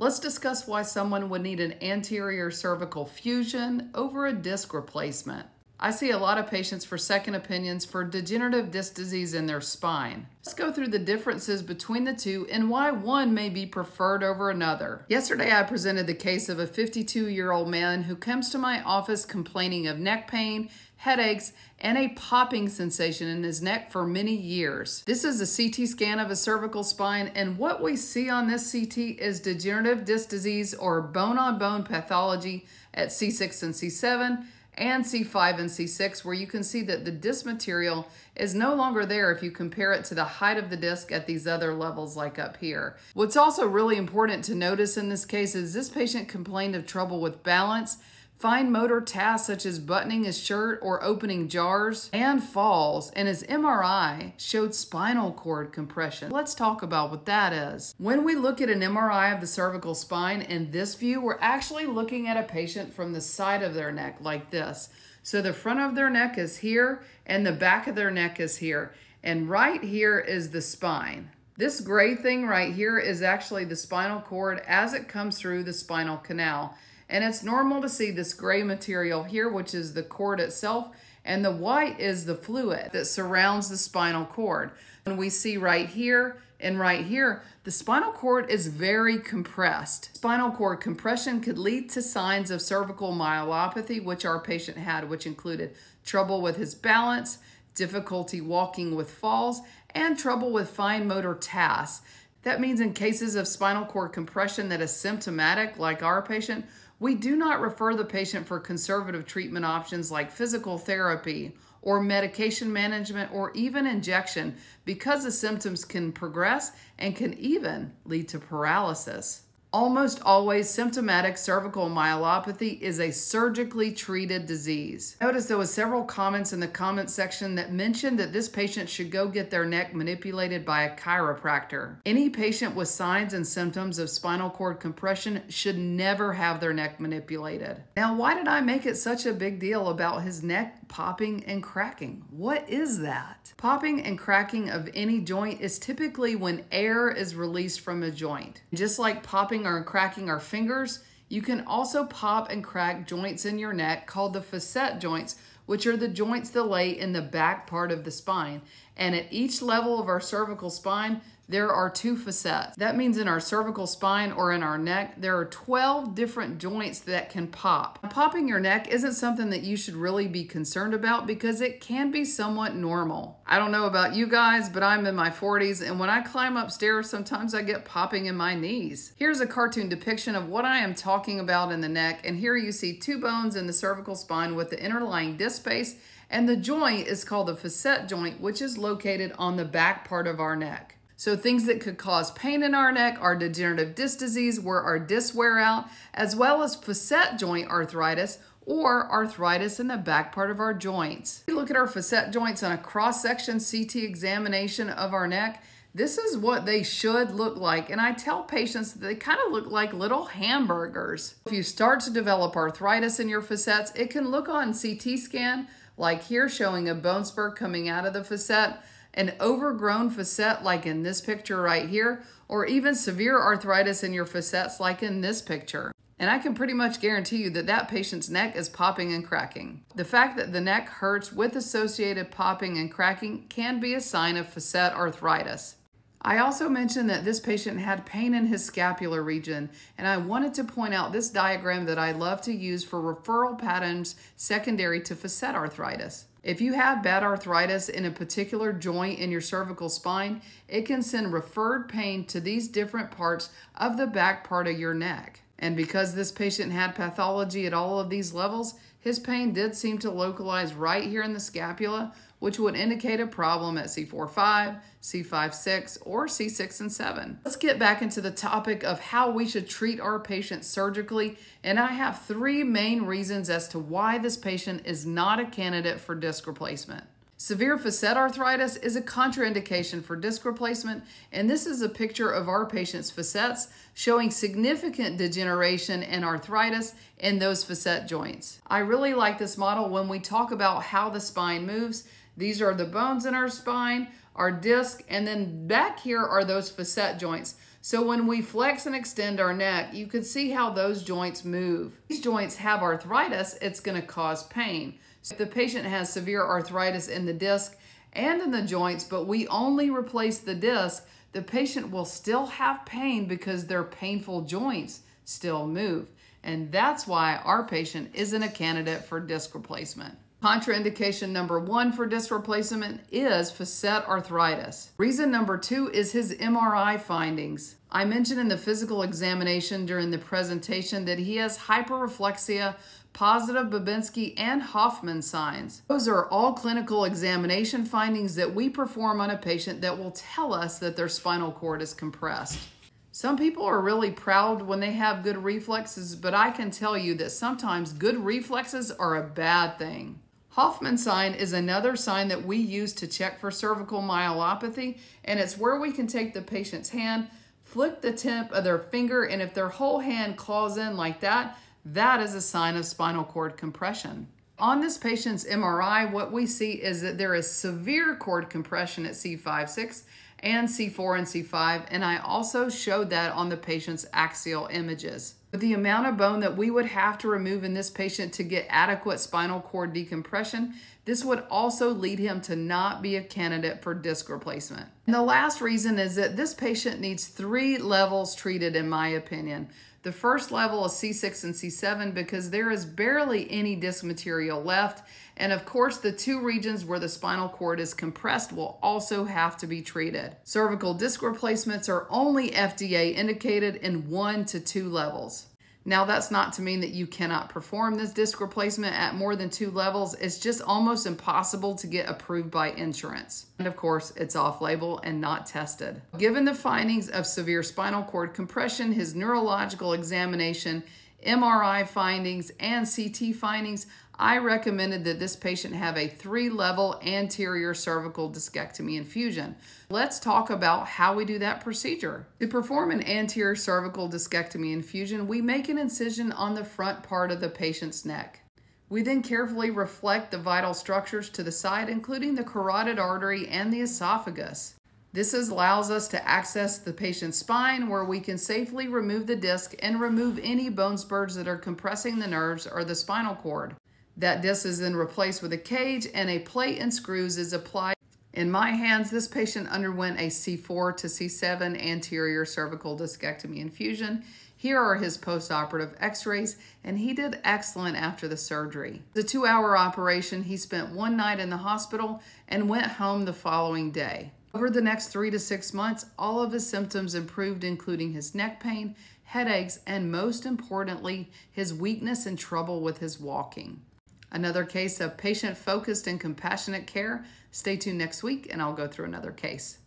Let's discuss why someone would need an anterior cervical fusion over a disc replacement. I see a lot of patients for second opinions for degenerative disc disease in their spine. Let's go through the differences between the two and why one may be preferred over another. Yesterday, I presented the case of a 52 year old man who comes to my office complaining of neck pain, headaches, and a popping sensation in his neck for many years. This is a CT scan of a cervical spine, and what we see on this CT is degenerative disc disease or bone on bone pathology at C6 and C7 and C5 and C6 where you can see that the disc material is no longer there if you compare it to the height of the disc at these other levels like up here. What's also really important to notice in this case is this patient complained of trouble with balance fine motor tasks such as buttoning his shirt or opening jars, and falls, and his MRI showed spinal cord compression. Let's talk about what that is. When we look at an MRI of the cervical spine in this view, we're actually looking at a patient from the side of their neck like this. So the front of their neck is here and the back of their neck is here. And right here is the spine. This gray thing right here is actually the spinal cord as it comes through the spinal canal. And it's normal to see this gray material here, which is the cord itself, and the white is the fluid that surrounds the spinal cord. And we see right here and right here, the spinal cord is very compressed. Spinal cord compression could lead to signs of cervical myelopathy, which our patient had, which included trouble with his balance, difficulty walking with falls, and trouble with fine motor tasks. That means in cases of spinal cord compression that is symptomatic, like our patient, we do not refer the patient for conservative treatment options like physical therapy or medication management or even injection because the symptoms can progress and can even lead to paralysis. Almost always symptomatic cervical myelopathy is a surgically treated disease. Notice there was several comments in the comment section that mentioned that this patient should go get their neck manipulated by a chiropractor. Any patient with signs and symptoms of spinal cord compression should never have their neck manipulated. Now, why did I make it such a big deal about his neck popping and cracking? What is that? Popping and cracking of any joint is typically when air is released from a joint. Just like popping or cracking our fingers, you can also pop and crack joints in your neck called the facet joints, which are the joints that lay in the back part of the spine. And at each level of our cervical spine, there are two facets. That means in our cervical spine or in our neck, there are 12 different joints that can pop. Popping your neck isn't something that you should really be concerned about because it can be somewhat normal. I don't know about you guys, but I'm in my 40s and when I climb upstairs, sometimes I get popping in my knees. Here's a cartoon depiction of what I am talking about in the neck and here you see two bones in the cervical spine with the interlying disc space and the joint is called the facet joint, which is located on the back part of our neck. So things that could cause pain in our neck are degenerative disc disease where our discs wear out, as well as facet joint arthritis or arthritis in the back part of our joints. If We look at our facet joints on a cross-section CT examination of our neck. This is what they should look like. And I tell patients that they kind of look like little hamburgers. If you start to develop arthritis in your facets, it can look on CT scan, like here showing a bone spur coming out of the facet, an overgrown facet like in this picture right here, or even severe arthritis in your facets like in this picture. And I can pretty much guarantee you that that patient's neck is popping and cracking. The fact that the neck hurts with associated popping and cracking can be a sign of facet arthritis. I also mentioned that this patient had pain in his scapular region, and I wanted to point out this diagram that I love to use for referral patterns secondary to facet arthritis. If you have bad arthritis in a particular joint in your cervical spine, it can send referred pain to these different parts of the back part of your neck. And because this patient had pathology at all of these levels, his pain did seem to localize right here in the scapula, which would indicate a problem at C4-5, C5-6, or C6 and 7. Let's get back into the topic of how we should treat our patients surgically, and I have three main reasons as to why this patient is not a candidate for disc replacement. Severe facet arthritis is a contraindication for disc replacement, and this is a picture of our patient's facets showing significant degeneration and arthritis in those facet joints. I really like this model when we talk about how the spine moves. These are the bones in our spine, our disc, and then back here are those facet joints. So when we flex and extend our neck, you can see how those joints move. These joints have arthritis, it's going to cause pain. If the patient has severe arthritis in the disc and in the joints, but we only replace the disc, the patient will still have pain because their painful joints still move. And that's why our patient isn't a candidate for disc replacement. Contraindication number one for disc replacement is facet arthritis. Reason number two is his MRI findings. I mentioned in the physical examination during the presentation that he has hyperreflexia, positive Babinski, and Hoffman signs. Those are all clinical examination findings that we perform on a patient that will tell us that their spinal cord is compressed. Some people are really proud when they have good reflexes, but I can tell you that sometimes good reflexes are a bad thing. Hoffman sign is another sign that we use to check for cervical myelopathy, and it's where we can take the patient's hand, flick the tip of their finger, and if their whole hand claws in like that, that is a sign of spinal cord compression. On this patient's MRI, what we see is that there is severe cord compression at C5-6 and C4 and C5, and I also showed that on the patient's axial images. With the amount of bone that we would have to remove in this patient to get adequate spinal cord decompression, this would also lead him to not be a candidate for disc replacement. And the last reason is that this patient needs three levels treated, in my opinion. The first level is C6 and C7 because there is barely any disc material left. And of course, the two regions where the spinal cord is compressed will also have to be treated. Cervical disc replacements are only FDA indicated in one to two levels. Now, that's not to mean that you cannot perform this disc replacement at more than two levels. It's just almost impossible to get approved by insurance. And of course, it's off label and not tested. Given the findings of severe spinal cord compression, his neurological examination, MRI findings, and CT findings, I recommended that this patient have a three level anterior cervical discectomy and fusion. Let's talk about how we do that procedure. To perform an anterior cervical discectomy and fusion, we make an incision on the front part of the patient's neck. We then carefully reflect the vital structures to the side, including the carotid artery and the esophagus. This allows us to access the patient's spine where we can safely remove the disc and remove any bone spurs that are compressing the nerves or the spinal cord. That disc is then replaced with a cage and a plate and screws is applied. In my hands, this patient underwent a C4 to C7 anterior cervical discectomy and fusion. Here are his postoperative x-rays, and he did excellent after the surgery. The two-hour operation, he spent one night in the hospital and went home the following day. Over the next three to six months, all of his symptoms improved, including his neck pain, headaches, and most importantly, his weakness and trouble with his walking. Another case of patient focused and compassionate care. Stay tuned next week and I'll go through another case.